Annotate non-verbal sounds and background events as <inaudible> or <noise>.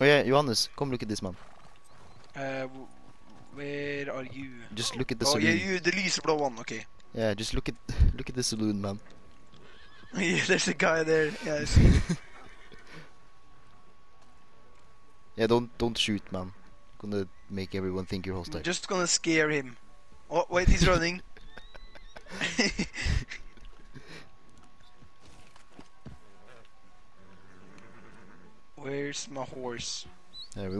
Oh yeah, Johannes, come look at this man. Uh, where are you? Just look at the oh, saloon. yeah, you, the lyseblå one. Okay. Yeah, just look at <laughs> look at the saloon, man. <laughs> yeah, there's a guy there. Yeah, I see. <laughs> Yeah, don't don't shoot, man. Gonna make everyone think you're I'm hostile. just gonna scare him. Oh, wait, he's running. Where's my horse? There we